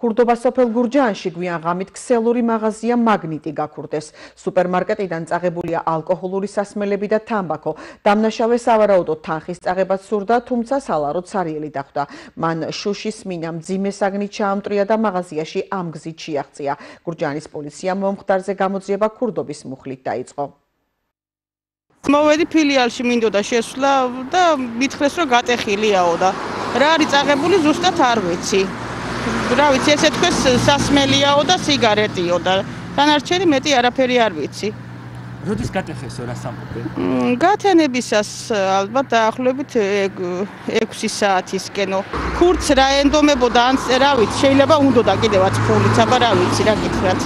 ქურდობა სოფელ გურჯაანში გვიან ღამით ქსელური მაღაზია მაგნიტი გაქურდეს. სუპერმარკეტიდან წაღებულია ალკოჰოლური სასმელები და თამბაქო. დამნაშავე სავარაუდოდ თანხის წაღებაც სურდა, თუმცა სალაროდ სარიელი დახვდა. მან შუშის მინამ ძიმე საგნით ჩაამტრია და მაღაზიაში ამ გზით შეაღწია. გურჯაანის პოლიცია მომხდარზე გამოძიება ქურდობის მუხლით დაიწყო. მოვედი ფილიალში მინდოდა შესვლა და მითხრეს რომ გატეხილიაო და რა არის წაღებული ზუსტად არ ვიცი. რა ვიცი ესე თქვეს სასმელიაო და სიგარეტიო და დანარჩენი მეტი არაფერი არ ვიცი. როდის გატეხესო რა სამყარო? გათენებისას ალბათ დაახლოებით 6 საათისკენო. ქურც რა ენდომებოდა ან რა ვიცი შეიძლება უნდოდა კიდევაც ფულიც, აბა რა ვიცი რა გითხრათ.